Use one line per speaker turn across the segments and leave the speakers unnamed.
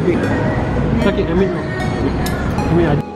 epic. Okay, I mean, I mean,
I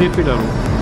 refilão.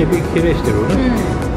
エビきれいしてる？ね
うん。